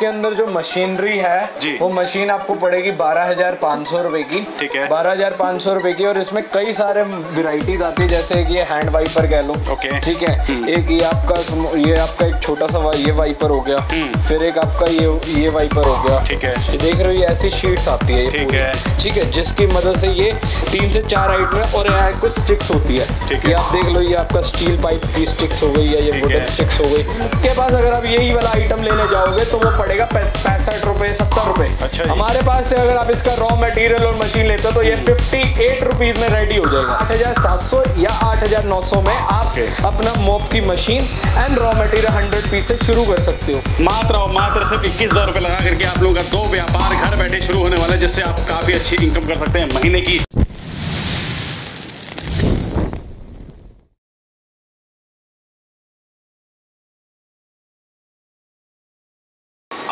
इसके अंदर जो मशीनरी है। वो मशीन आपको पड़ेगी बारह हज़ार पाँच सौ रूपए की ठीक है। बारह हज़ार पाँच सौ रूपए की और इसमें कई सारे वेराइटीज आती है जैसे कि ये हैंड वाइपर कह लो ओके। ठीक है एक ये आपका ये आपका एक छोटा सा ये वाइपर हो गया फिर एक आपका ये ये वाइपर हो गया ठीक है। ये देख रहे हो ये ऐसी शीट्स आती है ठीक है। ठीक है जिसकी मदद से ये तीन से चार आइटम है और यहाँ कुछ स्टिक्स होती है ठीक है। आप देख लो ये आपका स्टील पाइप की स्टिक्स हो गई या ये वुडन स्टिक्स हो गई के पास अगर आप यही वाला आइटम लेने जाओगे तो वो पड़ेगा पैंसठ रुपए सत्तर रुपए। अच्छा हमारे पास से अगर आप इसका रॉ मटेरियल और मशीन लेते हो तो ये फिफ्टी एट रुपीज़ में रेडी हो जाएगा। आठ हज़ार सात सौ या आठ हज़ार नौ सौ में आप अपना मोप की machine and raw material hundred piece से शुरू कर सकते हो। मात्र और मात्र सिर्फ़ इक्कीस हज़ार रुपए लगा करके आप लोगों का दो व्यापार घर बैठे शुरू होने वाला है जिससे आप काफ़ी अच्छी इनकम कर सकते हैं महीने की।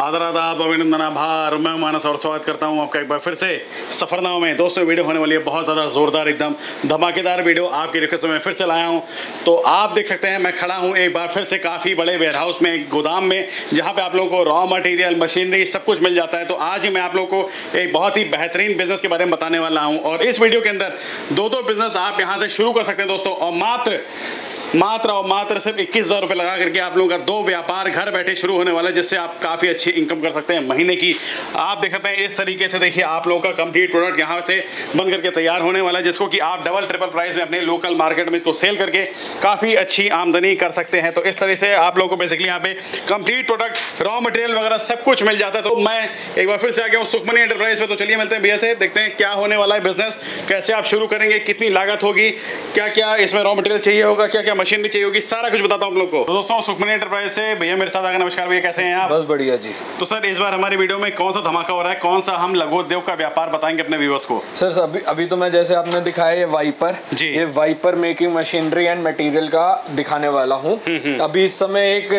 आदर आदाब अभिनंदन, आभार। मैं मानस और स्वागत करता हूँ आपका एक बार फिर से सफरनामा में। दोस्तों, वीडियो होने वाली है, बहुत ज़्यादा ज़ोरदार, एकदम धमाकेदार वीडियो आपकी रिक्वेस्ट में फिर से लाया हूँ। तो आप देख सकते हैं, मैं खड़ा हूँ एक बार फिर से काफ़ी बड़े वेयर हाउस में एक गोदाम में, जहाँ पे आप लोगों को रॉ मटेरियल मशीनरी सब कुछ मिल जाता है। तो आज ही मैं आप लोग को एक बहुत ही बेहतरीन बिज़नेस के बारे में बताने वाला हूँ। और इस वीडियो के अंदर दो दो बिज़नेस आप यहाँ से शुरू कर सकते हैं दोस्तों, और मात्र मात्र और मात्र सिर्फ़ इक्कीस हज़ार रुपये लगा करके आप लोगों का दो व्यापार घर बैठे शुरू होने वाला है, जिससे आप काफ़ी अच्छी इनकम कर सकते हैं महीने की। आप देख सकते हैं इस तरीके से देखिए आप लोगों का कंप्लीट प्रोडक्ट यहाँ से बन करके तैयार होने वाला है, जिसको कि आप डबल ट्रिपल प्राइस में अपने लोकल मार्केट में इसको सेल करके काफ़ी अच्छी आमदनी कर सकते हैं। तो इस तरह से आप लोगों को बेसिकली यहाँ पे कंप्लीट प्रोडक्ट रॉ मटेरियल वगैरह सब कुछ मिल जाता है। तो मैं एक बार फिर से आ गया हूँ सुखमनी एंटरप्राइज में तो चलिए मिलते हैं भैया से, देखते हैं क्या होने वाला है बिज़नेस कैसे आप शुरू करेंगे, कितनी लागत होगी क्या क्या इसमें रॉ मटेरियल चाहिए होगा क्या क्या मशीनरी चाहिए होगी सारा कुछ बताता हूँ आप लोग को। तो दोस्तों सुखमनी एंटरप्राइज से भैया मेरे साथ आगे नमस्कार भैया कैसे हैं आप? बस बढ़िया जी। तो सर इस बार हमारी वीडियो में कौन सा धमाका हो रहा है? कौन सा हम लघु उद्योग का व्यापार बताएँगे अपने व्यूवर्स को? सर अभी अभी तो मैं जैसे आपने दिखाया ये वाइपर जी। ये wiper making machinery and material का दिखाने वाला हूँ। हम्म, अभी इस समय एक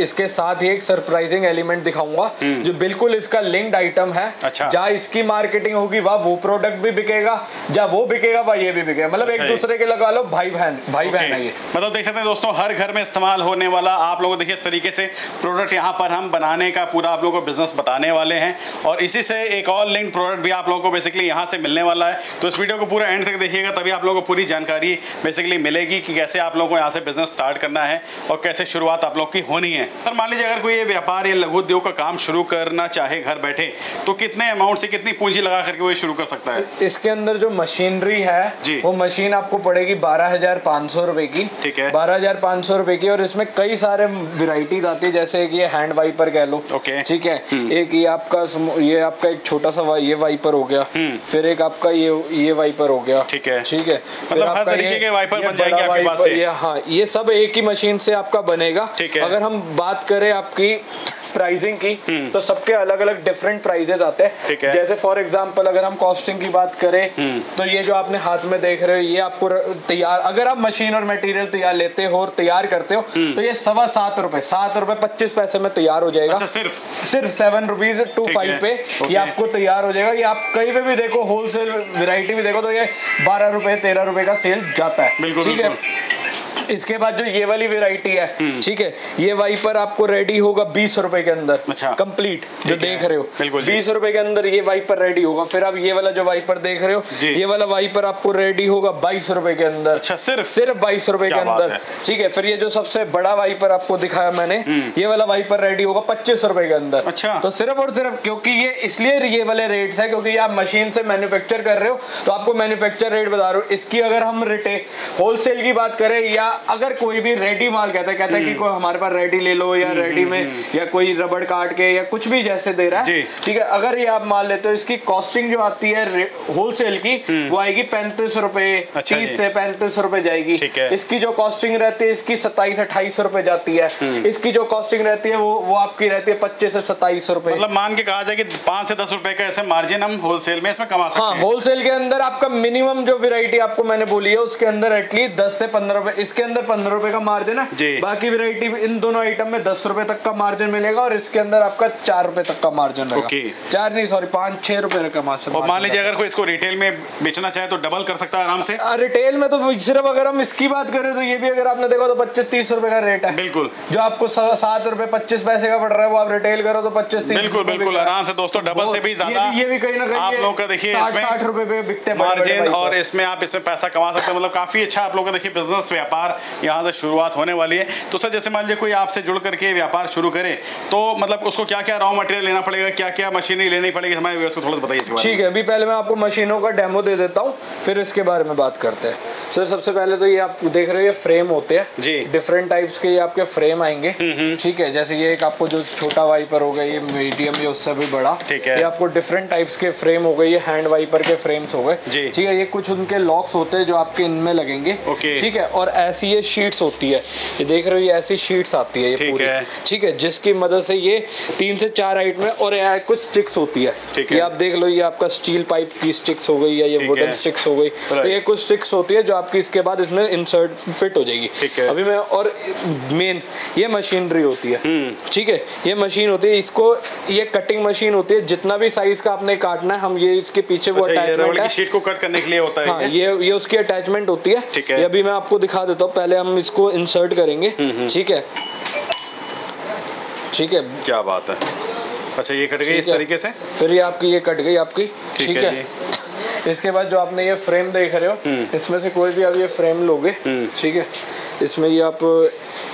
इसके साथ ही एक सरप्राइजिंग एलिमेंट दिखाऊँगा जो बिल्कुल इसका लिंक्ड आइटम है। हम्म। अच्छा। जहाँ इसकी मार्केटिंग होगी वहाँ वो प्रोडक्ट भी बिकेगा जहाँ वो बिकेगा वहाँ ये भी बिकेगा। मतलब एक अच्छा जी। दूसरे के लगा लो भाई बहन भाई बहन है मतलब देख सकते हैं दोस्तों हर घर में इस्तेमाल होने वाला आप लोगों को देखिए इस तरीके से प्रोडक्ट यहाँ पर हम बनाने का पूरा आप लोगों को बिज़नेस बताने वाले हैं। और इसी से एक और लिंक प्रोडक्ट भी आप लोगों को बेसिकली यहाँ से मिलने वाला है। तो इस वीडियो को पूरा एंड तक देखिएगा तभी आप लोगों को पूरी जानकारी बेसिकली मिलेगी कि कैसे आप लोगों को यहाँ से बिज़नेस स्टार्ट करना है और कैसे शुरुआत आप लोग की होनी है। सर मान लीजिए अगर कोई ये व्यापार या लघु उद्योग का काम शुरू करना चाहे घर बैठे तो कितने अमाउंट से कितनी पूंजी लगा करके वो शुरू कर सकता है? इसके अंदर जो मशीनरी है जी। वो मशीन आपको पड़ेगी बारह हज़ार पाँच सौ रुपए की ठीक है। बारह हज़ार पाँच सौ रुपए की और इसमें कई सारे वेराइटीज आती है जैसे कि ये हैंड वाइपर कह लो ओके। ठीक है एक ये आपका ये आपका एक छोटा सा ये वाइपर हो गया हम्म। फिर एक आपका ये ये वाइपर हो गया ठीक है। ठीक है मतलब फिर हर आपका तरीके ये- के वाइपर बन जाएँगे आपके पास ये हाँ ये सब एक ही मशीन से आपका बनेगा ठीक है। अगर हम बात करें आपकी प्राइसिंग की तो सबके अलग अलग डिफरेंट प्राइजेस आते हम्म। है। हैं जैसे फॉर एग्जांपल अगर हम कॉस्टिंग की बात करें हम्म। तो ये जो आपने हाथ में देख रहे हो ये आपको तैयार अगर आप मशीन और मटेरियल तैयार लेते हो और तैयार करते हो हम्म। तो ये सवा सात रुपए सात रुपए पच्चीस पैसे में तैयार हो जाएगा अच्छा सिर्फ़ सिर्फ़ सेवन रुपीज़ टू फाइव पे ये आपको तैयार हो जाएगा ये आप कहीं पे भी देखो होलसेल वैरायटी भी देखो तो ये बारह रुपए तेरह रुपए का सेल जाता है ठीक है। इसके बाद जो ये वाली वैरायटी है हम्म। ठीक है ये वाइपर आपको रेडी होगा बीस रुपए के अंदर। अच्छा। कंप्लीट जो देख रहे हो। बीस रुपए के अंदर ये वाइपर रेडी होगा। फिर आप ये वाला जो वाइपर देख रहे हो ये वाला वाइपर आपको रेडी होगा बाईस रुपए के अंदर। अच्छा सिर्फ़? सिर्फ़ बाईस रुपए के अंदर। ठीक है फिर ये जो सबसे बड़ा वाइपर आपको दिखाया मैंने ये वाला वाइपर रेडी होगा पच्चीस रुपए के अंदर। हम्म। अच्छा। तो सिर्फ़ और सिर्फ़ क्योंकि ये इसलिए ये वाले रेट्स है क्योंकि आप मशीन से मैन्युफैक्चर कर रहे हो तो आपको मैन्युफैक्चर रेट बता रहे हो। इसकी अगर हम रिटे होलसेल की बात करें या अगर कोई भी रेडी माल कहता है कहता है कि हम्म। कोई हमारे पास रेडी ले लो या रेडी में या कोई रबड़ काट के या कुछ भी जैसे दे रहा है ठीक है अगर ये आप माल लेते हो इसकी कॉस्टिंग जो आती है होलसेल की वो आएगी पैंतीस रुपए हम्म। अच्छा तीस से पैंतीस रुपए जाएगी। इसकी जो कॉस्टिंग रहती है इसकी सत्ताईस अट्ठाईस रुपए जाती है। हम्म। इसकी जो कॉस्टिंग रहती है वो वो आपकी रहती है पच्चीस से सत्ताईस रुपए। मतलब मान के कहा जाए कि पाँच से दस रूपए का ऐसे मार्जिन हम होलसेल में इसमें कमा सकते हाँ हैं। होलसेल के अंदर आपका मिनिमम जो वैरायटी आपको मैंने बोली है उसके अंदर एटलीस्ट दस से पंद्रह रुपए इसके अंदर पंद्रह रुपए का मार्जिन है। जी। बाकी वेरायटी इन दोनों आइटम में दस रुपए तक का मार्जिन मिलेगा और इसके अंदर आपका चार रुपए तक का मार्जिन रहेगा। चार नहीं सॉरी पाँच छह रुपए का मार्जिन और मान लीजिए अगर कोई इसको रिटेल में बेचना चाहे तो डबल कर सकता है आराम से। रिटेल में तो सिर्फ़ अगर हम इसकी बात करें तो ये भी अगर आपने देखा तो पच्चीस तीस रुपए का रेट है। बिल्कुल। जो आपको सात रुपए पच्चीस पैसे का पड़ रहा है वो आप रिटेल करो तो पच्चीस तीस बिल्कुल बिल्कुल। आराम से दोस्तों डबल से भी ज़्यादा ये भी कहीं ना कहीं आप लोगों का देखिए साठ रुपए पे बिकते मार्जिन और इसमें आप इसमें पैसा कमा सकते हैं। मतलब काफ़ी अच्छा आप लोगों का देखिए बिज़नेस व्यापार यहाँ से शुरुआत होने वाली है। तो सर जैसे मान लीजिए कोई आपसे जुड़ करके व्यापार शुरू करे तो मतलब उसको क्या क्या रॉ मटेरियल लेना पड़ेगा क्या क्या मशीनरी लेनी पड़ेगी? हमारे व्यूअर्स को थोड़ा सा बताइए इसके बारे में। ठीक है अभी पहले मैं आपको मशीनों का डेमो दे देता हूँ फिर इसके बारे में बात करते हैं। सर सबसे पहले तो ये आप देख रहे हो ये फ्रेम होते हैं। जी। डिफरेंट टाइप्स के ये आपके फ्रेम आएँगे। ठीक है जैसे ये एक आपको जो छोटा वाइपर हो गया ये मीडियम ये उससे भी बड़ा। ठीक है। ये आपको डिफरेंट टाइप्स के फ्रेम हो गए ये हैंड वाइपर के फ्रेम्स हो गए। ठीक है ये कुछ उनके लॉक्स होते हैं जो आपके इनमें लगेंगे। ठीक है और ऐसी ये शीट्स होती है ये देख रहे हो ये ऐसी शीट्स आती है ये ठीक पूरी है। ठीक है जिसकी मदद से ये तीन से चार हाइट में और कुछ स्टिक्स होती है ठीक ये है। आप देख लो ये आपका स्टील पाइप की स्टिक्स हो गई या ये वुडन स्टिक्स हो गई तो ये कुछ स्टिक्स होती है जो आपकी इसके बाद इसमें इंसर्ट फिट हो जाएगी। अभी मैं और मेन ये मशीनरी होती है हम्म। ठीक है ये मशीन होती है इसको ये कटिंग मशीन होती है जितना भी साइज़ का आपने काटना है हम ये इसके पीछे वो अच्छा, अटैचमेंट है शीट को कट करने के लिए होता है हाँ ये? ये उसकी अटैचमेंट होती है है। ये अभी मैं आपको दिखा देता हूँ पहले हम इसको इंसर्ट करेंगे। हम्म, ठीक है? ठीक है? क्या बात है। अच्छा ये कट गई इस तरीके से? फिर ये आपकी ये कट गई आपकी। ठीक है है? इसके बाद जो आपने ये फ्रेम देख रहे हो हम्म। इसमें से कोई भी आप ये फ्रेम लोगे हम्म। ठीक है? इसमें ये आप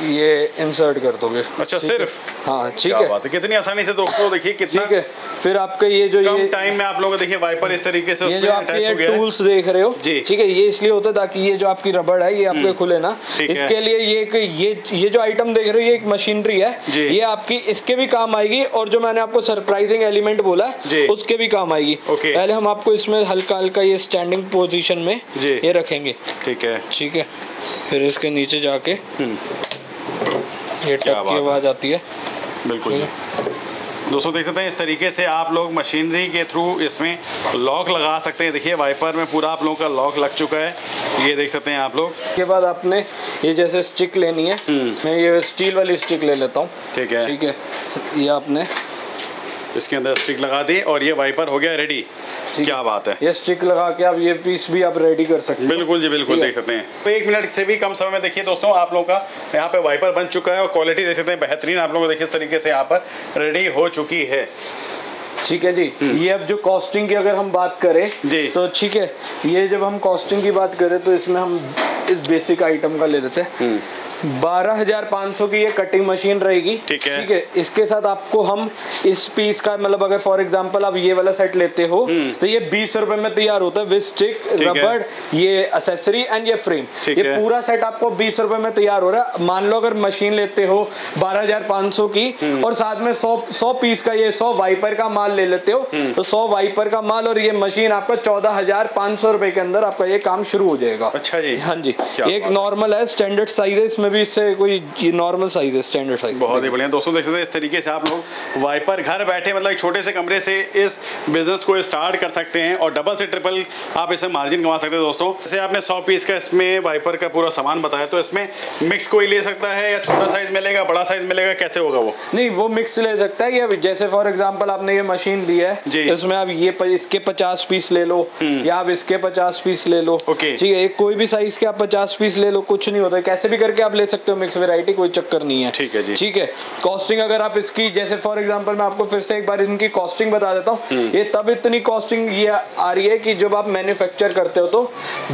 ये इंसर्ट कर दोगे। अच्छा सिर्फ़? हाँ ठीक है। बात है कितनी आसानी से दोस्तों देखिए कितना ठीक है। फिर आपका ये जो ये टाइम में आप लोग देखिए वाइपर इस तरीके से ये जो आपके ये। टूल्स देख रहे हो जी। ठीक है ये इसलिए होता है ताकि ये जो आपकी रबड़ है ये आपके खुले ना। इसके लिए ये एक ये ये जो आइटम देख रहे हो ये एक मशीनरी है। ये आपकी इसके भी काम आएगी और जो मैंने आपको सरप्राइजिंग एलिमेंट बोला उसके भी काम आएगी। पहले हम आपको इसमें हल्का हल्का ये स्टैंडिंग पोजिशन में ये रखेंगे। ठीक है। ठीक है। फिर इसके नीचे जाके। हम्म, ये टक की। आवाज़ आती है। बिल्कुल जी। दोस्तों देख सकते हैं इस तरीके से आप लोग मशीनरी के थ्रू इसमें लॉक लगा सकते हैं। देखिए वाइपर में पूरा आप लोगों का लॉक लग चुका है। ये देख सकते हैं आप लोग। के बाद आपने ये जैसे स्टिक लेनी है हम्म। मैं ये स्टील वाली स्टिक ले लेता हूँ। ठीक है। ठीक है। ये आपने इसके अंदर स्टिक लगा दी और ये वाइपर हो गया रेडी क्या बात है। ये स्टिक लगा के आप ये पीस भी आप रेडी कर सकते हो। बिल्कुल जी बिल्कुल देख सकते हैं। तो एक मिनट से भी कम समय में देखिए दोस्तों आप लोगों का यहाँ पे वाइपर बन चुका है और क्वालिटी देख सकते हैं बेहतरीन। आप लोगों को देखिए इस तरीके से यहाँ पर रेडी हो चुकी है। ठीक है जी। ये अब जो कॉस्टिंग की अगर हम बात करें हम्म। जी। तो ठीक है ये जब हम कॉस्टिंग की बात करें तो इसमें हम इस बेसिक आइटम का ले लेते हैं। हम्म, बारह हज़ार पाँच सौ की ये कटिंग मशीन रहेगी। ठीक है। ठीक है? इसके साथ आपको हम इस पीस का मतलब अगर फॉर एग्जांपल आप ये वाला सेट लेते हो हम्म। तो ये बीस रुपए में तैयार होता है विद स्टिक रबड़ ये एसेसरी एंड ये फ्रेम ये पूरा सेट आपको बीस रुपए में तैयार हो रहा है। मान लो अगर मशीन लेते हो बारह हज़ार पाँच सौ की हम्म। और साथ में सौ सौ पीस का ये सौ वाइपर का माल ले लेते हो हम्म। तो सौ वाइपर का माल और ये मशीन आपका चौदह हज़ार पाँच सौ रुपए के अंदर आपका ये काम शुरू हो जाएगा। अच्छा जी। हाँ जी। एक नॉर्मल है। स्टैंडर्ड साइज़ है इसमें भी इससे कोई नॉर्मल साइज़ है स्टैंडर्ड साइज़ बहुत ही बढ़िया। दोस्तों देख सकते हैं इस तरीके से आप लोग वाइपर घर बैठे मतलब एक छोटे से कमरे से इस बिज़नेस को स्टार्ट कर सकते हैं और डबल से ट्रिपल आप इससे मार्जिन कमा सकते हैं दोस्तों। जैसे आपने 100 पीस का इसमें वाइपर का पूरा सामान बताया तो इसमें मिक्स कोई ले सकता है या छोटा साइज़ मिलेगा बड़ा साइज़ मिलेगा कैसे होगा वो? नहीं वो मिक्स ले सकता है या जैसे फॉर एग्ज़ाम्पल आपने ये मशीन ली है जी। तो इसमें आप ये प- इसके पचास पीस ले लो या आप इसके पचास पीस ले लो। ओके। ठीक है कोई भी साइज़ के आप पचास पीस ले लो कुछ नहीं होता। कैसे भी करके आप ले सकते हो मिक्स वैरायटी कोई चक्कर नहीं है। ठीक है जी। ठीक है? कॉस्टिंग अगर आप इसकी जैसे फॉर एग्जांपल मैं आपको फिर से एक बार इनकी कॉस्टिंग बता देता हूँ। ये तब इतनी कॉस्टिंग ये आ रही है कि जब आप मैन्युफैक्चर करते हो तो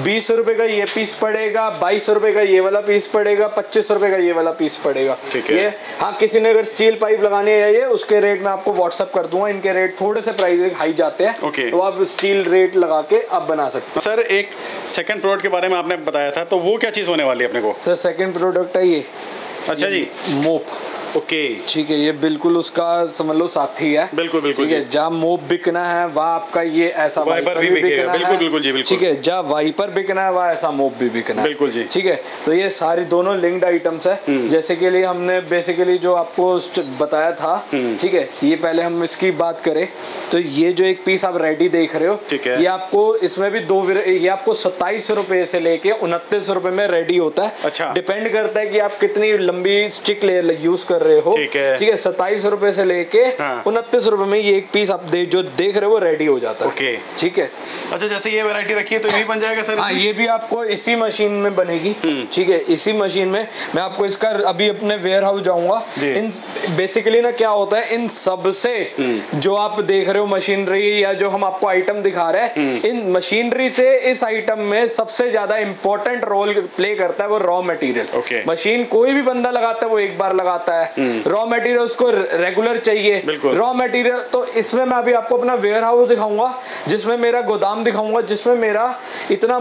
बीस रुपए का ये पीस पड़ेगा बाईस रुपए का ये वाला पीस पड़ेगा पच्चीस रुपए का ये वाला पीस पड़ेगा। ठीक है। ये हाँ किसी ने अगर स्टील पाइप लगानी है ये उसके रेट में आपको व्हाट्सअप कर दूँगा। इनके रेट थोड़े से प्राइस हाई जाते हैं। तो आप स्टील रेट लगा के आप बना सकते सर एक सेकंड प्रोडक्ट के बारे में आपने बताया था तो वो क्या चीज़ होने वाली है अपने को? सर सेकंड प्रोडक्ट है ये। अच्छा जी। मोप। ओके ठीक है ये बिल्कुल उसका समझ लो साथी है बिल्कुल बिल्कुल ठीक है जहाँ मोब बिकना है वह आपका ये ऐसा वाइपर भी बिकेगा, बिल्कुल, बिल्कुल जी, बिल्कुल। ठीक है जहाँ वाइपर बिकना है वह ऐसा मोब भी बिकना है बिल्कुल जी। ठीक है तो ये सारी दोनों लिंक्ड आइटम्स है। जैसे के लिए हमने बेसिकली जो आपको बताया था हम्म। ठीक है ये पहले हम इसकी बात करें तो ये जो एक पीस आप रेडी देख रहे हो ठीक है। ये आपको इसमें भी दो ये आपको सत्ताईस रुपए से लेके उनतीस रुपए में रेडी होता है अच्छा। डिपेंड करता है कि आप कितनी लंबी स्टिक ले यूज़ कर रहे हो ठीक है। ठीक है सत्ताईस रुपए से लेके हाँ। उनतीस रुपए में ये एक पीस आप दे, जो देख रहे हो वो रेडी हो जाता है ठीक है अच्छा जैसे ये वैरायटी रखी है तो यही बन जाएगा सर हाँ ये भी आपको इसी मशीन में बनेगी हम्म। ठीक है इसी मशीन में मैं आपको इसका अभी अपने वेयर हाउस जाऊँगा इन बेसिकली ना क्या होता है इन सबसे हम्म। जो आप देख रहे हो मशीनरी या जो हम आपको आइटम दिखा रहे हैं हम्म। इन मशीनरी से इस आइटम में सबसे ज़्यादा इंपॉर्टेंट रोल प्ले करता है वो रॉ मटेरियल Okay. मशीन कोई भी बंदा लगाता है वो एक बार लगाता है हम्म। रॉ मटेरियल उसको रेगुलर चाहिए। रॉ मटेरियल तो इसमें मैं अभी आपको अपना वेयर हाउस दिखाऊँगा जिसमें मेरा गोदाम दिखाऊँगा जिसमें मेरा इतना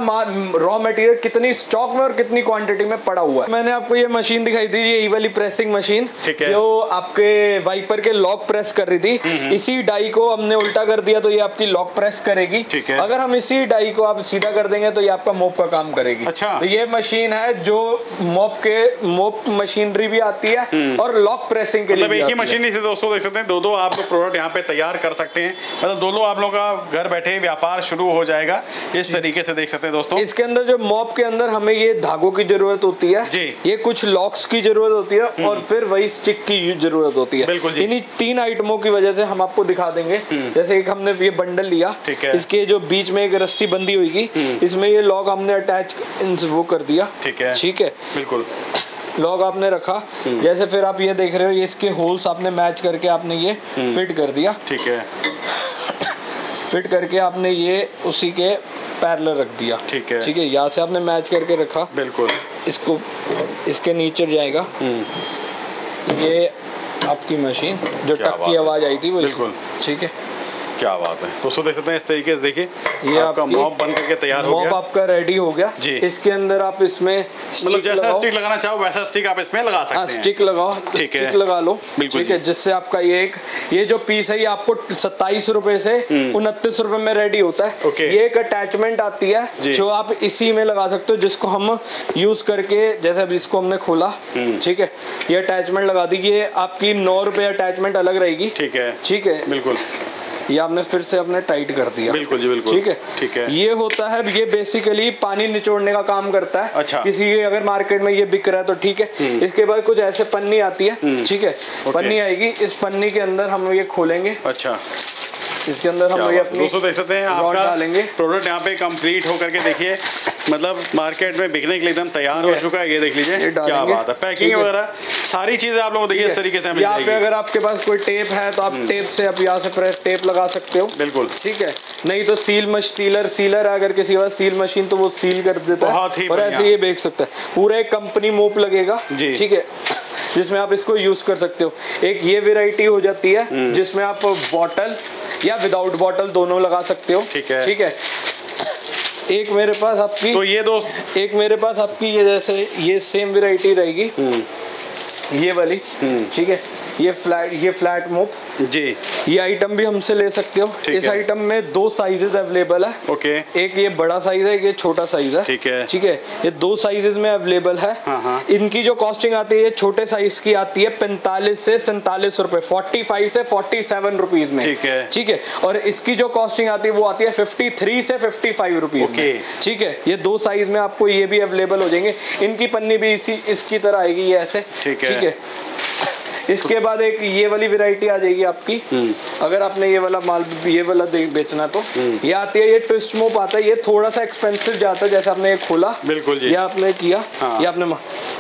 रॉ मटेरियल कितनी स्टॉक में और कितनी क्वांटिटी में पड़ा हुआ है। मैंने आपको ये मशीन दिखाई थी ये वाली प्रेसिंग मशीन जो आपके वाइपर के लॉक प्रेस कर रही थी। इसी डाई को हमने उल्टा कर दिया तो ये आपकी लॉक प्रेस करेगी। अगर हम इसी डाई को आप सीधा कर देंगे तो ये आपका मोप का काम करेगी। अच्छा। तो ये मशीन है जो मोप के मोप मशीनरी भी आती है और लॉक प्रेसिंग के लिए मतलब एक ही मशीन से दोस्तों देख सकते हैं। दो दो आप लोग प्रोडक्ट यहाँ पे तैयार कर सकते हैं। मतलब दोनों आप लोगों का घर बैठे व्यापार शुरू हो जाएगा। इस तरीके से देख सकते हैं दोस्तों। इसके अंदर जो मॉप के अंदर हमें ये धागों की ज़रूरत होती है जी। ये कुछ लॉक्स की ज़रूरत होती है और फिर वही स्टिक की ज़रूरत होती है। बिल्कुल इन्हीं तीन आइटमों की वजह से हम आपको दिखा देंगे। जैसे एक हमने ये बंडल लिया ठीक है। इसके जो बीच में एक रस्सी बंदी हुई इसमें ये लॉक हमने अटैच वो कर दिया। ठीक है। ठीक है। बिल्कुल। लॉक आपने रखा। जैसे फिर आप ये देख रहे हो ये इसके होल्स आपने मैच करके आपने ये फिट कर दिया। ठीक है। फिट करके आपने ये उसी के पैरेलल रख दिया। ठीक है। ठीक है यहाँ से आपने मैच करके रखा। बिल्कुल। इसको इसके नीचे जाएगा। हम्म, ये आपकी मशीन जो टक की आवाज़ आई थी वो बिल्कुल। ठीक है। क्या बात है। दोस्तों देख सकते हैं इस तरीके से देखिए ये आपका मॉप बन करके तैयार हो मॉप गया। आपका रेडी हो गया। जी। इसके अंदर आप इसमें मतलब जैसा। स्टिक लगाना चाहो वैसा स्टिक आप इसमें लगा सकते हाँ हैं। स्टिक लगाओ ठीक है। स्टिक लगा लो। बिल्कुल ठीक है जिससे आपका ये एक ये जो पीस है ये आपको सत्ताईस रुपए से उनतीस रुपए में रेडी होता है। हम्म। ये एक अटैचमेंट आती है जो। आप इसी में लगा सकते हो जिसको हम यूज़ करके जैसे अभी इसको हमने खोला। हम्म। ठीक है ये अटैचमेंट लगा दी ये आपकी नौ रुपए अटैचमेंट अलग रहेगी। ठीक है। ठीक है। बिल्कुल। ये आपने फिर से अपने टाइट कर दिया। बिल्कुल जी बिल्कुल। ठीक है? ठीक है। ये होता है ये बेसिकली पानी निचोड़ने का काम करता है। अच्छा। किसी के अगर मार्केट में ये बिक रहा है तो ठीक है। इसके बाद कुछ ऐसे पन्नी आती है ठीक है? पन्नी आएगी इस पन्नी के अंदर हम ये खोलेंगे। अच्छा। इसके अंदर हम ये। अपनी दोस्तों देख सकते हैं आपका डालेंगे। प्रोडक्ट यहाँ पे कंप्लीट होकर के देखिए। मतलब मार्केट में बिकने के लिए एकदम तैयार हो चुका है ये देख लीजिए क्या बात है। पैकिंग वगैरह सारी चीज़ें आप लोगों को देखिए इस तरीके से मिल यहाँ पे अगर आपके पास कोई टेप है तो आप टेप से आप यहाँ से प्रेस टेप लगा सकते हो। बिल्कुल। ठीक है। नहीं तो सील मश सीलर सीलर अगर किसी के पास सील मशीन तो वो सील कर देता ही और ऐसे ये बेच सकता है। पूरा एक कंपनी मोप लगेगा। ठीक है। जिसमें आप इसको यूज़ कर सकते हो। एक ये वेराइटी हो जाती हम्म। है जिसमें आप बॉटल या विदाउट बॉटल दोनों लगा सकते हो। ठीक है। ठीक है। एक मेरे पास आपकी तो ये दोस्त एक मेरे पास आपकी ये जैसे ये सेम वेराइटी रहेगी। हम्म, ये वाली। हम्म। ठीक है? ये फ्लैट ये फ्लैट मोप। जी। ये आइटम भी हमसे ले सकते हो। इस आइटम में दो साइजेस अवेलेबल है। ओके। एक ये बड़ा साइज़ है एक ये छोटा साइज़ है। ठीक है। ठीक है? ये दो साइजेस में अवेलेबल है। हाँ, हाँ। इनकी जो कॉस्टिंग आती है ये छोटे साइज़ की आती है पैंतालीस से सैंतालीस रुपए फोर्टी फाइव से फोर्टी सेवन रुपीज़ में। ठीक है। ठीक है? और इसकी जो कॉस्टिंग आती है वो आती है फिफ्टी थ्री से फिफ्टी फाइव रुपीज़ ठीक है? ये दो साइज़ में आपको ये भी अवेलेबल हो जाएँगे। इनकी पन्नी भी इसी इसकी तरह आएगी ये ऐसे। ठीक है। इसके बाद एक ये वाली वैरायटी आ जाएगी आपकी। हम्म। अगर आपने ये वाला माल ये वाला बेचना तो। ये आती है ये ट्विस्ट मोप आता है ये थोड़ा सा एक्सपेंसिव जाता है जैसे आपने ये खोला। बिल्कुल। ये आपने किया हाँ। ये आपने मा-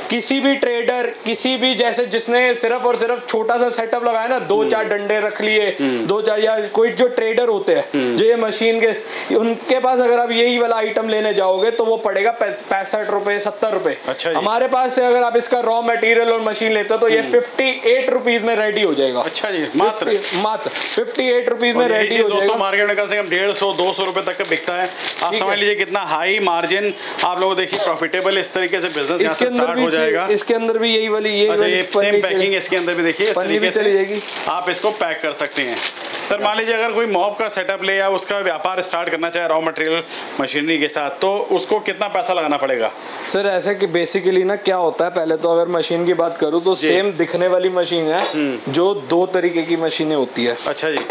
किसी भी ट्रेडर किसी भी जैसे जिसने सिर्फ़ और सिर्फ़ छोटा सा सेटअप लगाया ना दो चार डंडे रख लिए दो चार या कोई जो ट्रेडर होते हैं जो ये मशीन के उनके पास अगर आप यही वाला आइटम लेने जाओगे तो वो पड़ेगा पैंसठ रुपए सत्तर रुपए। अच्छा हमारे पास से अगर आप इसका रॉ मटेरियल और मशीन लेते हो तो ये फिफ्टी एट रुपीज़ में रेडी हो जाएगा। अच्छा जी मात्र। मात्र। फिफ्टी एट रुपीज़ में रेडी हो जाएगा। मार्केट में कम से कम डेढ़ सौ दो सौ रुपए तक का बिकता है। आप समझ लीजिए कितना हाई मार्जिन आप लोग देखिए प्रॉफिटेबल इस तरीके से बिज़नेस इसके अंदर भी हो जाएगा। इसके अंदर भी यही वाली ये अच्छा ये सेम पैकिंग इसके अंदर भी देखिए इस तरीके से आप इसको पैक कर सकते हैं। सर मान लीजिए अगर कोई मॉब का सेटअप ले या उसका व्यापार स्टार्ट करना चाहे रॉ मटेरियल मशीनरी के साथ तो उसको कितना पैसा लगाना पड़ेगा? सर ऐसे कि बेसिकली ना क्या होता है पहले तो अगर मशीन की बात करूँ तो सेम दिखने वाली मशीन है हम्म। जो दो तरीके की मशीनें होती है अच्छा जी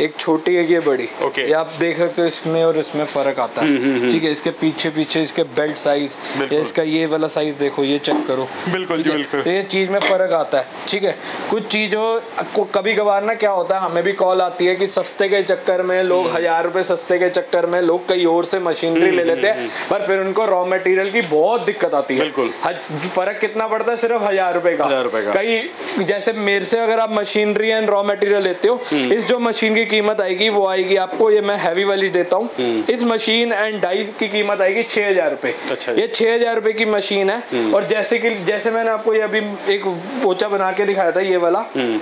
एक छोटी एक ये बड़ी ओके। ये आप देख सकते हो इसमें और इसमें फ़र्क आता हम्म, हम्म, है हम्म। ठीक है इसके पीछे पीछे इसके बेल्ट साइज़ या इसका ये वाला साइज़ देखो ये चेक करो बिल्कुल जी, बिल्कुल। तो ये चीज़ में फ़र्क आता है ठीक है कुछ चीज़ों कभी कभार ना क्या होता है हमें भी कॉल आती है कि सस्ते के चक्कर में लोग। हज़ार रुपए सस्ते के चक्कर में लोग कई और से मशीनरी ले लेते हैं पर फिर उनको रॉ मटेरियल की बहुत दिक्कत आती है बिल्कुल। फ़र्क कितना पड़ता है सिर्फ़ हज़ार रुपए का। कई जैसे मेरे से अगर आप मशीनरी एंड रॉ मटेरियल लेते हो हम्म। इस जो मशीन की कीमत आएगी वो आएगी आपको ये मैं हैवी वाली देता हूँ। हम्म। इस मशीन एंड डाई की कीमत आएगी छह हज़ार रूपए। अच्छा ये छह हज़ार रूपए की मशीन है। और जैसे की जैसे मैंने आपको ये अभी एक पोचा बना के दिखाया था ये वाला। हम्म।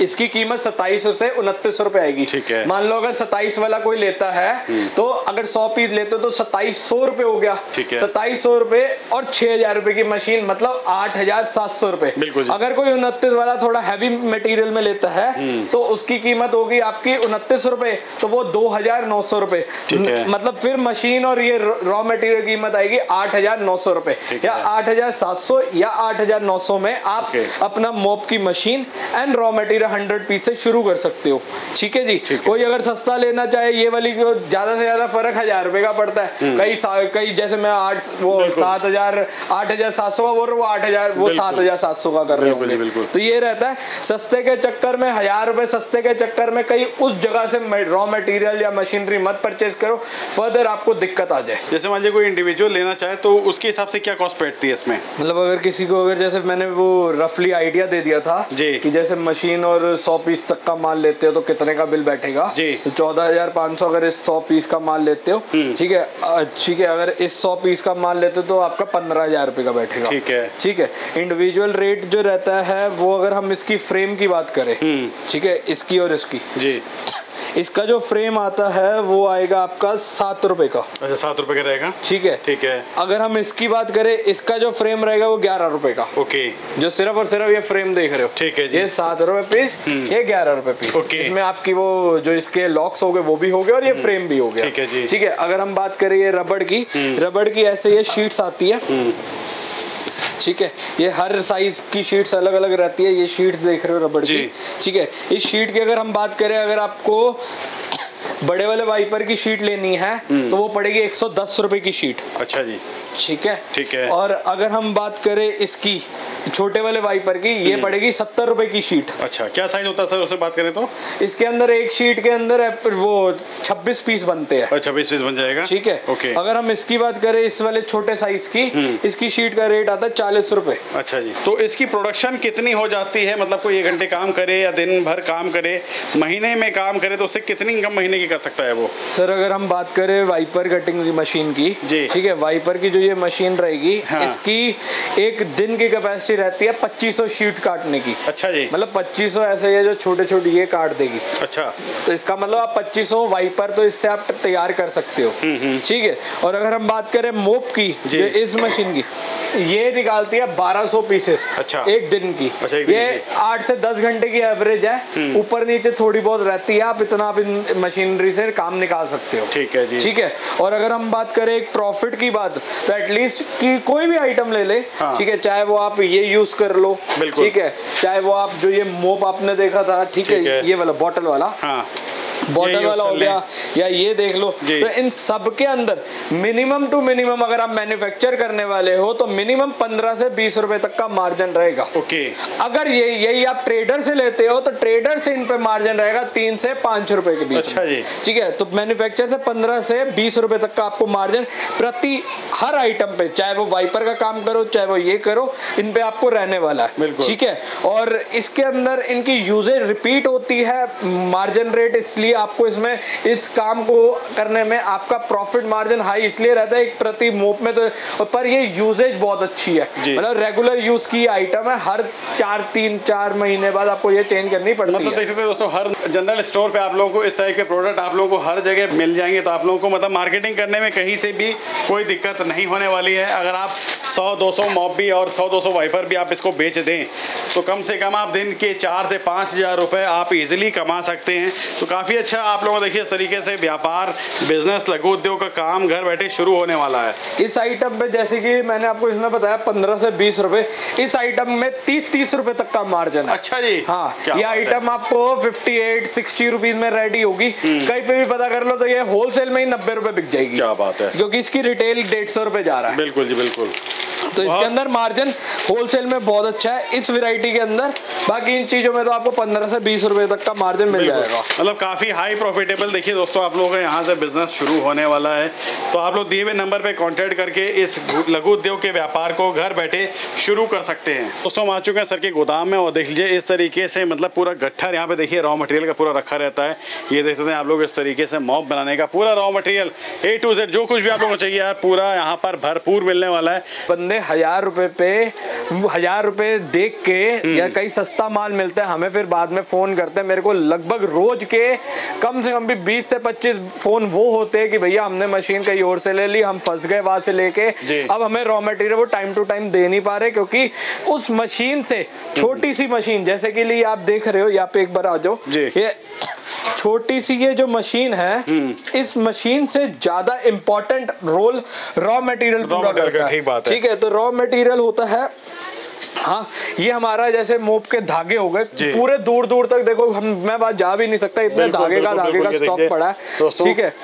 इसकी कीमत सत्ताईस से उनतीस रुपए आएगी। ठीक है। मान लो अगर सत्ताईस वाला कोई लेता है तो अगर सौ पीस लेते हो तो सत्ताईस सौ रुपए हो गया। ठीक है। सत्ताईस सौ रुपए और छह हज़ार रुपए की मशीन मतलब आठ हज़ार सात सौ रुपए। अगर कोई उनतीस वाला थोड़ा हैवी मटेरियल में लेता है हम्म। तो उसकी कीमत होगी आपकी उनतीस रुपए तो वो दो हज़ार नौ सौ रुपए। मतलब फिर मशीन और ये रॉ मटेरियल की कीमत आएगी आठ हज़ार नौ सौ रुपए। या आठ हज़ार सात सौ या आठ हज़ार नौ सौ में आप अपना मोप की machine and raw material hundred piece से शुरू कर सकते हो। ठीक है जी? कोई अगर सस्ता लेना चाहे ये वाली को ज़्यादा से ज़्यादा फ़र्क हज़ार रुपए का पड़ता है। कई कई जैसे मैं आठ वो हम्म। सात हज़ार आठ हज़ार सात सौ का बोल रहा हूँ आठ हज़ार वो सात हज़ार सात सौ का कर रहे होंगे। तो ये रहता है सस्ते के चक्कर में हज़ार रुपए सस्ते के चक्कर में कहीं उस जगह से रॉ मटेरियल या मशीनरी मत परचेज करो फर्दर आपको दिक्कत आ जाए। जैसे मान लीजिए कोई इंडिविजुअल लेना चाहे तो उसके हिसाब से क्या कॉस्ट बैठती है इसमें? मतलब अगर किसी को अगर जैसे मैंने वो रफली आइडिया दे दिया था जी। कि जैसे मशीन और सौ पीस तक का माल लेते हो तो कितने का बिल बैठेगा? जी। चौदह हज़ार पाँच सौ अगर इस सौ पीस का माल लेते हो हम्म। ठीक है ठीक है अगर इस सौ पीस का माल लेते हो तो आपका पंद्रह हज़ार रुपये का बैठेगा। ठीक है। ठीक है इंडिविजुअल रेट जो रहता है वो अगर हम इसकी फ्रेम की बात करें हम्म। ठीक है इसकी और इसकी जी। इसका जो फ्रेम आता है वो आएगा आपका सात रुपए का। अच्छा सात रुपए का रहेगा? ठीक है? ठीक है। अगर हम इसकी बात करें इसका जो फ्रेम रहेगा वो ग्यारह रुपए का। ओके। जो सिर्फ़ और सिर्फ़ ये फ्रेम देख रहे हो। ठीक है जी। ये सात रुपए पीस हम्म। ये ग्यारह रुपए पीस ओके। इसमें आपकी वो जो इसके लॉक्स हो गए वो भी हो गए और ये फ्रेम भी हो गया। ठीक है जी। ठीक है? अगर हम बात करें ये रबड़ की हम्म। रबड़ की ऐसे ये शीट्स आती है। हम्म। ठीक है? ये हर साइज़ की शीट्स अलग अलग रहती है ये शीट्स देख रहे हो रबड़ की। ठीक है? इस शीट की अगर हम बात करें अगर आपको बड़े वाले वाइपर की शीट लेनी है हम्म। तो वो पड़ेगी एक सौ दस रुपए की शीट अच्छा जी। ठीक है? ठीक है। और अगर हम बात करें इसकी छोटे वाले वाइपर की हम्म। ये पड़ेगी सत्तर रुपए की शीट। अच्छा क्या साइज़ होता है सर उससे बात करें तो? इसके अंदर एक शीट के अंदर वो छब्बीस पीस बनते हैं। अच्छा बीस पीस बन जाएगा? ठीक है। ओके अगर हम इसकी बात करें इस वाले छोटे साइज़ की हम्म। इसकी शीट का रेट आता है चालीस रूपए। अच्छा जी। तो इसकी प्रोडक्शन कितनी हो जाती है? मतलब कोई एक घंटे काम करे या दिन भर काम करे महीने में काम करे तो उससे कितनी इनकम महीने की कर सकता है वो? सर अगर हम बात करें वाइपर कटिंग की मशीन की जी। ठीक है वाइपर की जो ये मशीन रहेगी हाँ। इसकी एक दिन की कैपेसिटी रहती है 2500 शीट काटने की। अच्छा जी। मतलब 2500 ऐसे है जो छोटे छोटे ये काट देगी। अच्छा। तो इसका मतलब आप 2500 वाइपर तो इससे आप तैयार कर सकते हो। हम्म, हम्म। ठीक है? और अगर हम बात करें मोप की जो। इस मशीन की ये निकालती है 1200 पीसेस अच्छा। एक दिन की। अच्छा, एक ये आठ से दस घंटे की एवरेज है। हम्म। ऊपर नीचे थोड़ी बहुत रहती है आप इतना आप इन मशीनरी से काम निकाल सकते हो। ठीक है जी। ठीक है? और अगर हम बात करें एक प्रॉफिट की बात तो एटलीस्ट कि कोई भी आइटम ले ले हाँ। ठीक है? चाहे वो आप ये यूज़ कर लो। ठीक है? चाहे वो आप जो ये मोप आपने देखा था ठीक है ठीक है। ये वाला बॉटल वाला। हाँ। बॉटल वाला हो गया या ये देख लो। तो इन सब के अंदर मिनिमम टू मिनिमम अगर आप मैन्युफैक्चर करने वाले हो तो मिनिमम पंद्रह से बीस रुपए तक का मार्जिन रहेगा। ओके अगर ये यही आप ट्रेडर से लेते हो तो ट्रेडर से इन पे मार्जिन रहेगा तीन से पाँच रुपए के बीच अच्छा जी। ठीक है? तो मैन्युफैक्चर से पंद्रह से बीस रुपए तक का आपको मार्जिन प्रति हर आइटम पे चाहे वो वाइपर का काम करो चाहे वो ये करो इन पे आपको रहने वाला है। ठीक है? और इसके अंदर इनकी यूजेज रिपीट होती है मार्जिन रेट इसलिए आपको इसमें इस काम को करने में आपका प्रॉफिट मार्जिन हाई इसलिए रहता है एक प्रति मोप में तो पर ये यूजेज बहुत अच्छी है। मतलब रेगुलर यूज़ की आइटम है हर चार तीन चार महीने बाद आपको ये चेंज करनी पड़ती मतलब है। देख सकते हैं दोस्तों हर जनरल स्टोर पे आप लोगों को इस तरह के प्रोडक्ट आप लोगों को हर जगह मिल जाएँगे तो आप लोगों को मतलब मार्केटिंग करने में कहीं से भी कोई दिक्कत नहीं होने वाली है। अगर आप 100 200 मॉप भी और 100 200 वाइपर भी आप इसको बेच दें तो कम से कम आप दिन के चार से पाँच हज़ार रुपये आप इजीली कमा सकते हैं। तो काफ़ी अच्छा आप लोगों देखिए इस तरीके से व्यापार बिज़नेस लघु उद्योग का काम घर बैठे शुरू होने वाला है। इस आइटम में जैसे कि मैंने आपको इसमें बताया पंद्रह से बीस रुपए। इस आइटम में तीस तीस रुपए तक का मार्जिन अच्छा जी। हाँ ये आइटम आपको 58 60 रुपीज़ में रेडी होगी। हम्म। कहीं पे भी पता कर लो तो ये होलसेल में ही नब्बे रुपए बिक जाएगी। क्या बात है। क्योंकि इसकी रिटेल डेढ़ सौ रुपए जा रहा है। बिल्कुल जी बिल्कुल। तो इसके अंदर मार्जिन होलसेल में बहुत अच्छा है। इस वेरायटी के अंदर बाकी इन चीज़ों में तो आपको पंद्रह से बीस रुपए तक का मार्जिन मिल जाएगा। मतलब काफ़ी हाई प्रॉफिटेबल देखिए दोस्तों आप लोगों का यहाँ से बिज़नेस शुरू होने वाला है। तो आप लोग दिए हुए नंबर पे कांटेक्ट करके इस लघु उद्योग के व्यापार को घर बैठे शुरू कर सकते हैं। दोस्तों हम आ चुके हैं सर के गोदाम में और देख लीजिए इस तरीके से मतलब पूरा गट्ठर यहाँ पे देखिए रॉ मटेरियल का पूरा रखा रहता है। ये देख सकते हैं आप लोग इस तरीके से मॉप बनाने का पूरा raw material A to Z जो कुछ भी आप लोगों को चाहिए यार पूरा यहाँ पर भरपूर मिलने वाला है। बंदे हज़ार रुपए पे हज़ार रुपए देख के हम्म। या कहीं सस्ता माल मिलता है हमें फिर बाद में फ़ोन करते हैं। मेरे को लगभग रोज के कम से कम भी 20 से 25 फ़ोन वो होते हैं कि भैया हमने मशीन कहीं और से ले ली हम फंस गए वहाँ से लेके। अब हमें रॉ मटेरियल वो टाइम टू टाइम दे नहीं पा रहे क्योंकि उस मशीन से छोटी सी मशीन जैसे कि लिए आप देख रहे हो यहाँ पे एक बार आ जाओ। ये छोटी सी ये जो मशीन है हम्म। इस मशीन से ज़्यादा इंपॉर्टेंट रोल रॉ मटेरियल पूरा करता है। ठीक है। तो रॉ मटेरियल होता है हाँ ये हमारा जैसे मोप के धागे हो गए। पूरे दूर दूर तक देखो हम मैं बात जा भी नहीं सकता इतने धागे का धागे का स्टॉक पड़ा है। ठीक है।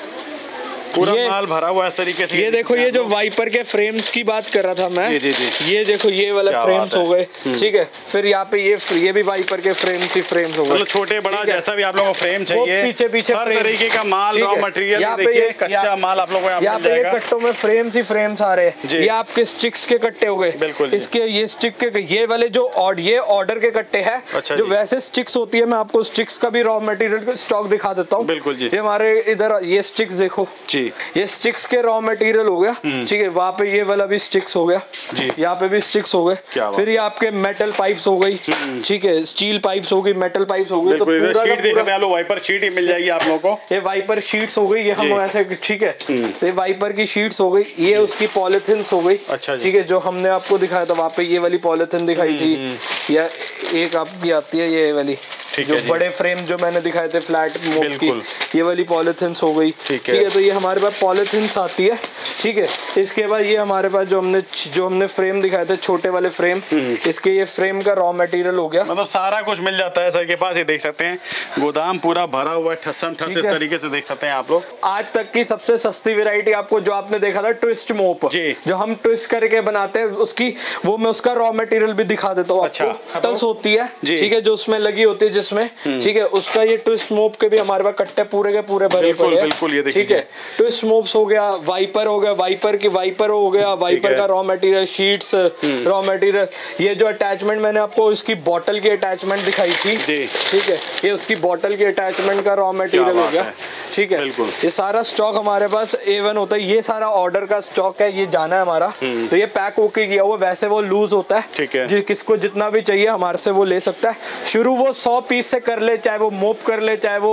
पूरा माल भरा हुआ है इस तरीके से ये देखो ये जो वाइपर के फ्रेम्स की बात कर रहा था मैं जी, जी। ये देखो ये वाले फ्रेम्स हो। गए ठीक है। फिर यहाँ पे ये ये भी वाइपर के फ्रेम्स ही फ्रेम्स हो गए। मतलब छोटे बड़ा जैसा भी आप लोगों को फ्रेम चाहिए। पीछे पीछे हर तरीके का माल रॉ मटेरियल देखिए कच्चा माल आप लोगों को यहाँ पे कट्टों में फ्रेम्स ही फ्रेम्स आ रहे हैं। ये आपके स्टिक्स के कट्टे हो गए। बिल्कुल इसके ये स्टिक के ये वाले जो ये ऑर्डर के कट्टे हैं अच्छा जो वैसे स्टिक्स होती है मैं आपको स्टिक्स का भी रॉ मटेरियल स्टॉक दिखा देता हूँ। बिल्कुल जी। ये हमारे इधर ये स्टिक्स देखो। जी। ये स्टिक्स के रॉ मटेरियल हो गया। ठीक है वहाँ पे ये वाला भी स्टिक्स हो गया। हम्म। जी। यहाँ पे भी स्टिक्स हो गए। फिर ये आपके मेटल पाइप्स हो गई। ठीक है स्टील पाइप्स हो गई मेटल पाइप्स हो गई। तो शीट देख सकते हैं वाइपर शीट ही मिल जाएगी आप लोगों को। ये वाइपर शीट्स हो गई ये हम हम्म। ऐसे ठीक है। तो ये वाइपर की शीट्स हो गई ये उसकी पॉलिथिन हो गई। अच्छा ठीक है जो हमने आपको दिखाया था वहाँ पे ये वाली पॉलिथिन दिखाई थी। या एक आपकी आती है ये वाली। हम्म, जो बड़े फ्रेम जो मैंने दिखाए थे फ्लैट बिल्कुल। की ये वाली पॉलिथिन्स हो गई। ठीक है। तो ये हमारे पास पॉलिथिन्स आती है। ठीक है इसके बाद ये हमारे पास जो हमने जो हमने फ्रेम दिखाए थे छोटे वाले फ्रेम हम्म। इसके ये फ्रेम का रॉ मटेरियल हो गया। मतलब सारा कुछ मिल जाता है सर के पास ये देख सकते हैं। गोदाम पूरा भरा हुआ ठसम ठस इस तरीके से देख सकते हैं आप लोग। आज तक की सबसे सस्ती वेरायटी आपको जो आपने देखा था ट्विस्ट मोप जो। हम ट्विस्ट करके बनाते हैं उसकी वो मैं उसका रॉ मटेरियल भी दिखा देता हूँ अच्छा। होती है। ठीक है जो उसमें लगी होती है जिसमें ठीक है? उसका ये ट्विस्ट मोप के भी हमारे पास कट्टे पूरे के पूरे भरे बिल्कुल, पड़े हैं। बिल्कुल, ये देखिए। ठीक है? ट्विस्ट मोप्स हो गया वाइपर हो गया वाइपर की वाइपर हो गया वाइपर का raw material sheets raw material ये जो अटैचमेंट मैंने आपको इसकी बॉटल की अटैचमेंट दिखाई थी ठीक है? ये उसकी बॉटल की अटैचमेंट का रॉ मटेरियल हो गया ठीक है? ये सारा स्टॉक हमारे पास ए वन होता है ये सारा ऑर्डर का स्टॉक है ये जाना है हमारा। तो ये पैक होके गया हुआ वैसे वो लूज होता है हम्म। ठीक है। जी किसको जितना भी चाहिए हमारे से वो ले सकता है। शुरू वो सौ पीस से कर ले चाहे वो मोप कर ले चाहे वो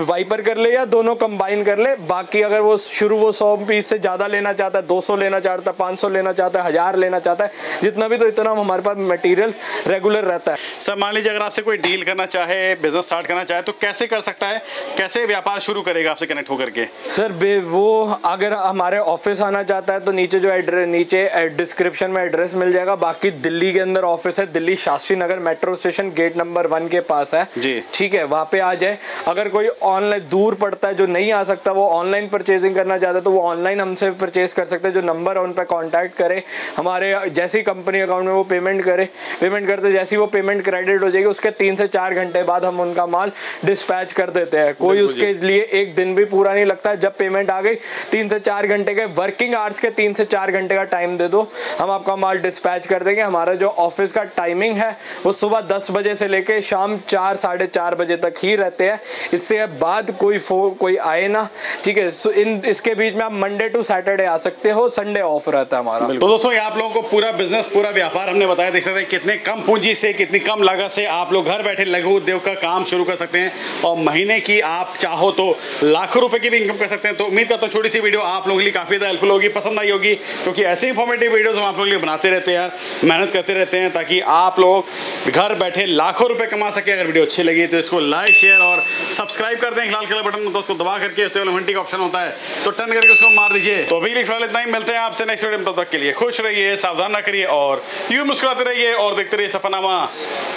वाइपर कर ले या दोनों कंबाइन कर ले बाकी अगर वो शुरू वो सौ पीस से ज़्यादा लेना चाहता है दो सौ लेना चाहता है पाँच सौ लेना चाहता है हज़ार लेना चाहता है जितना भी तो इतना हमारे पास मटेरियल रेगुलर रहता है। सर मान लीजिए अगर आपसे कोई डील करना चाहे बिज़नेस स्टार्ट करना चाहे तो कैसे कर सकता है? कैसे व्यापार शुरू करेगा आपसे कनेक्ट होकर के? सर वो अगर हमारे ऑफ़िस आना चाहता है तो नीचे जो एड्रेस नीचे डिस्क्रिप्शन में एड्रेस मिल जाएगा। बाकी दिल्ली के अंदर ऑफ़िस है Delhi Shastri Nagar metro station gate number one के पास है। जी। ठीक है वहाँ पे आ जाए। अगर कोई ऑनलाइन दूर पड़ता है जो नहीं आ सकता वो ऑनलाइन परचेजिंग करना चाहता है तो वो ऑनलाइन हमसे परचेज कर सकते हैं। जो नंबर है उन पर कॉन्टैक्ट करे। हमारे जैसी कंपनी अकाउंट में वो पेमेंट करे। पेमेंट करते जैसी वो पेमेंट क्रेडिट हो जाएगी उसके तीन से चार घंटे बाद हम उनका माल डिस्पैच कर देते हैं। कोई उसके लिए एक दिन भी पूरा नहीं लगता। जब पेमेंट आ गई तीन से चार घंटे के वर्किंग आवर्स के तीन से चार घंटे का टाइम दे दो। हम आपका माल डिस्पैच कर देंगे। हमारा जो ऑफ़िस का टाइमिंग है वो सुबह दस बजे से लेके शाम चार चार साढ़े चार बजे तक ही रहते हैं। इससे बाद कोई फो, कोई आए ना। ठीक है, सो इन, इसके बीच में आप मंडे टू सैटरडे आ सकते हो संडे ऑफ़ रहता है हमारा। तो दोस्तों आप लोगों को पूरा बिज़नेस पूरा व्यापार हमने बताया देख सकते कितने कम पूंजी से, कितनी कम लागत से आप लोग घर बैठे लघु उद्योग का काम शुरू कर सकते हैं। और महीने की आप चाहो तो लाखों रुपए की भी इनकम कर सकते हैं। तो उम्मीद करता हूँ छोटी सी वीडियो आप लोगों के लिए काफ़ी ज़्यादा हेल्पफुल होगी, पसंद आई होगी, क्योंकि ऐसे इंफॉर्मेटिव वीडियोस हम आप लोगों के लिए बनाते रहते हैं मेहनत करते रहते हैं, ताकि आप लोग घर बैठे लाखों रुपए कमा सके, अगर वीडियो अच्छी लगी तो इसको लाइक, शेयर और सब्सक्राइब कर दें लाल कलर बटन तो उसको दबा करके उससे घंटी का ऑप्शन होता है। तो टर्न करके उसको मार दीजिए। तो अभी फ़िलहाल इतना ही। मिलते हैं आपसे नेक्स्ट वीडियो में। तब तक के लिए खुश रहिए, सावधान ना करिए और यूँ मुस्कुराते रहिए और देखते रहिए सफरनामा।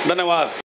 धन्यवाद।